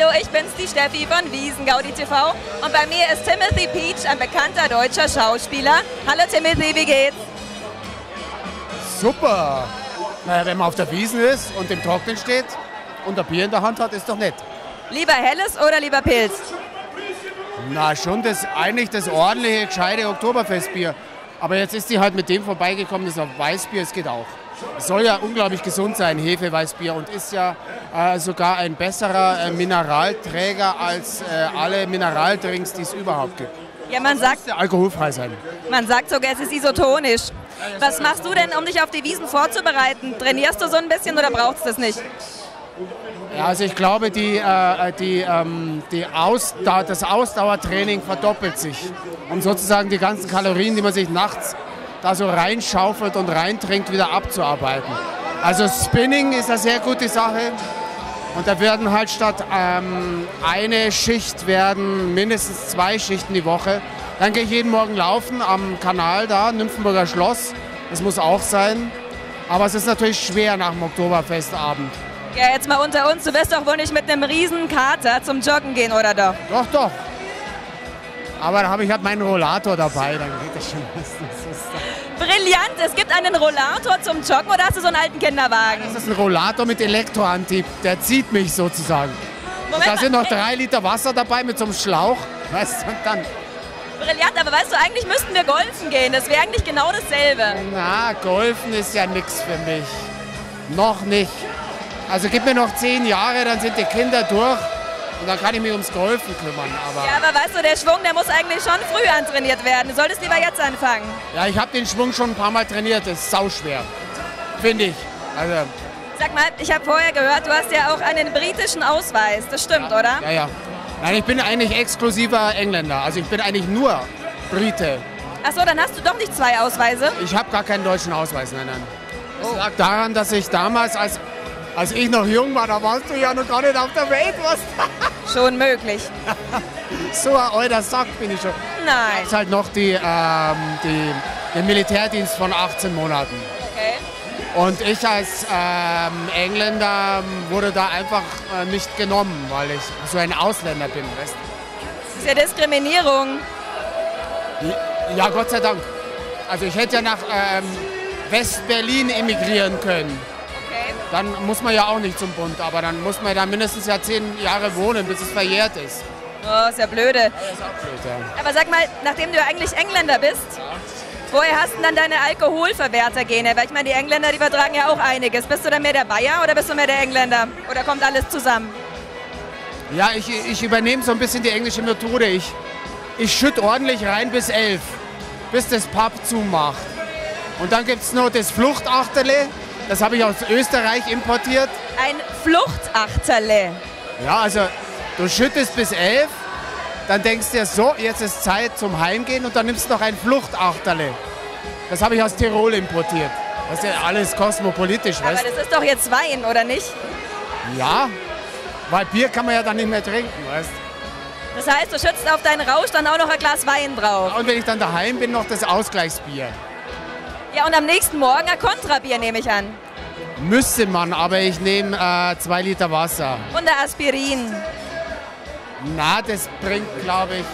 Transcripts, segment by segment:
Hallo, ich bin's, die Steffi von Wiesengaudi TV und bei mir ist Timothy Peach, ein bekannter deutscher Schauspieler. Hallo Timothy, wie geht's? Super! Naja, wenn man auf der Wiesen ist und im Trocknen steht und ein Bier in der Hand hat, ist doch nett. Lieber helles oder lieber Pilz? Na, schon das eigentlich das ordentliche, gescheite Oktoberfestbier. Aber jetzt ist die halt mit dem vorbeigekommen, das ist ein Weißbier, es geht auch. Soll ja unglaublich gesund sein, Hefeweißbier, und ist ja äh, sogar ein besserer äh, Mineralträger als äh, alle Mineraldrinks, die es überhaupt gibt. Ja, man sagt, Alkoholfrei sein. man sagt sogar, es ist isotonisch. Was machst du denn, um dich auf die Wiesen vorzubereiten? Trainierst du so ein bisschen oder brauchst du das nicht? Ja, also ich glaube, die, äh, die, ähm, die Ausdauer, das Ausdauertraining verdoppelt sich, um sozusagen die ganzen Kalorien, die man sich nachts da so reinschaufelt und reintrinkt, wieder abzuarbeiten. Also Spinning ist eine sehr gute Sache. Und da werden halt statt ähm, eine Schicht werden mindestens zwei Schichten die Woche. Dann gehe ich jeden Morgen laufen am Kanal da, Nymphenburger Schloss. Das muss auch sein. Aber es ist natürlich schwer nach dem Oktoberfestabend. Ja, jetzt mal unter uns, du wirst doch wohl nicht mit einem riesen Kater zum Joggen gehen, oder doch? Doch, doch. Aber da habe ich halt meinen Rollator dabei, dann geht das schon. Ist, Brillant, es gibt einen Rollator zum Joggen oder hast du so einen alten Kinderwagen? das ist ein Rollator mit Elektroantrieb, der zieht mich sozusagen. Moment da sind noch drei Liter Wasser dabei mit so einem Schlauch. Weißt du, und dann, Brillant, aber weißt du, eigentlich müssten wir golfen gehen. Das wäre eigentlich genau dasselbe. na, Golfen ist ja nichts für mich. Noch nicht. Also gib mir noch zehn Jahre, dann sind die Kinder durch und dann kann ich mich ums Golfen kümmern. Aber Ja, aber weißt du, der Schwung, der muss eigentlich schon früh antrainiert werden. Du solltest lieber jetzt anfangen. ja, ich habe den Schwung schon ein paar Mal trainiert. Das ist sauschwer. Finde ich. Also, Sag mal, ich habe vorher gehört, du hast ja auch einen britischen Ausweis. Das stimmt, oder? ja, ja. Nein, ich bin eigentlich exklusiver Engländer. Also ich bin eigentlich nur Brite. Achso, dann hast du doch nicht zwei Ausweise. Ich habe gar keinen deutschen Ausweis, nein, nein. Das lag daran, dass ich damals, als, als ich noch jung war, da warst du ja noch gar nicht auf der Welt. Was? Schon möglich. so ein alter Sack bin ich schon. Nein. ist halt noch die, ähm, die, den Militärdienst von 18 Monaten. Okay. Und ich als ähm, Engländer wurde da einfach äh, nicht genommen, weil ich so ein Ausländer bin. Weißt? Das ist ja Diskriminierung. Ja, Gott sei Dank. Also ich hätte ja nach ähm, West-Berlin emigrieren können. Dann muss man ja auch nicht zum Bund, aber dann muss man da mindestens ja zehn Jahre wohnen, bis es verjährt ist. Oh, ist ja blöde. Das ist auch blöd, ja. Aber sag mal, nachdem du ja eigentlich Engländer bist, woher hast du dann deine Alkoholverwertergene? Weil ich meine, die Engländer, die vertragen ja auch einiges. Bist du dann mehr der Bayer oder bist du mehr der Engländer? Oder kommt alles zusammen? Ja, ich, ich übernehme so ein bisschen die englische Methode. Ich, ich schütte ordentlich rein bis elf, bis das Pub zumacht. Und dann gibt es noch das Fluchtachterle, das habe ich aus Österreich importiert. Ein Fluchtachterle. Ja, also du schüttest bis elf, dann denkst du dir so, jetzt ist Zeit zum Heimgehen und dann nimmst du noch ein Fluchtachterle. Das habe ich aus Tirol importiert. Das ist ja alles kosmopolitisch, Aber weißt das ist doch jetzt Wein, oder nicht? Ja, weil Bier kann man ja dann nicht mehr trinken, weißt Das heißt, du schützt auf deinen Rausch dann auch noch ein Glas Wein drauf. Und wenn ich dann daheim bin, noch das Ausgleichsbier. Ja, und am nächsten Morgen ein Kontrabier, nehme ich an. Müsste man, aber ich nehme äh, zwei Liter Wasser. Und ein Aspirin. Na, das bringt, glaube ich,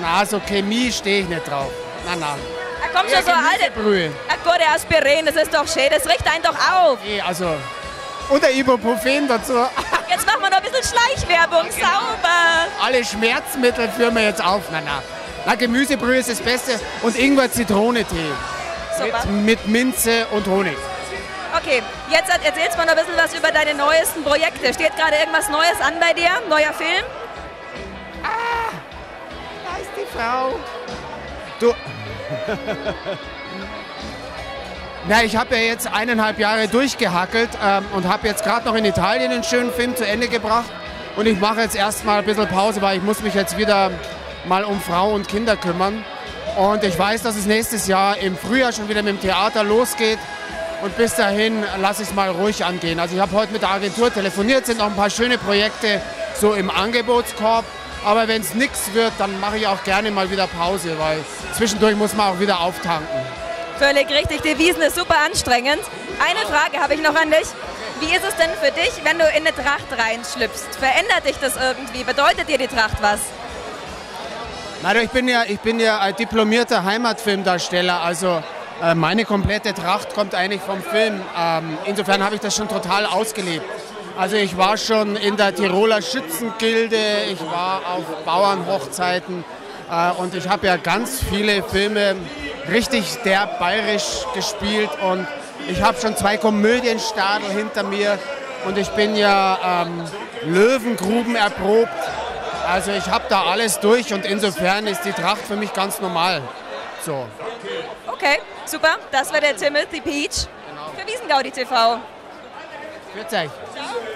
na, so Chemie stehe ich nicht drauf. Na, na. Da kommt schon so eine alte... Brühe. Ach Gott, der Aspirin, das ist doch schön. Das riecht einen doch auf. Nee, also. Und der Ibuprofen dazu. Jetzt machen wir noch ein bisschen Schleichwerbung. Sauber. Alle Schmerzmittel führen wir jetzt auf. Na, na. Na, Gemüsebrühe ist das Beste. Und Ingwer-Zitrone-Tee. Mit, mit Minze und Honig. Okay, jetzt erzählst du mal noch ein bisschen was über deine neuesten Projekte. Steht gerade irgendwas Neues an bei dir? Neuer Film? Da ist die Frau. Du. Na, ich habe ja jetzt eineinhalb Jahre durchgehackelt ähm, und habe jetzt gerade noch in Italien einen schönen Film zu Ende gebracht. Und ich mache jetzt erstmal ein bisschen Pause, weil ich muss mich jetzt wieder mal um Frau und Kinder kümmern. Und ich weiß, dass es nächstes Jahr im Frühjahr schon wieder mit dem Theater losgeht. Und bis dahin lasse ich es mal ruhig angehen. Also ich habe heute mit der Agentur telefoniert, sind noch ein paar schöne Projekte so im Angebotskorb. Aber wenn es nichts wird, dann mache ich auch gerne mal wieder Pause, weil zwischendurch muss man auch wieder auftanken. Völlig richtig, die Wiesen ist super anstrengend. Eine Frage habe ich noch an dich. Wie ist es denn für dich, wenn du in eine Tracht reinschlüpfst? Verändert dich das irgendwie? Bedeutet dir die Tracht was? Also ich bin ja, ich bin ja ein diplomierter Heimatfilmdarsteller, also äh, meine komplette Tracht kommt eigentlich vom Film. Ähm, insofern habe ich das schon total ausgelebt. Also ich war schon in der Tiroler Schützengilde, ich war auf Bauernhochzeiten äh, und ich habe ja ganz viele Filme richtig derb bayerisch gespielt und ich habe schon zwei Komödienstadel hinter mir und ich bin ja ähm, Löwengruben erprobt. Also ich habe da alles durch und insofern ist die Tracht für mich ganz normal. So. Okay, super. Das war der Timothy Peach genau. für Wiesengaudi TV. Grüß euch. Ciao.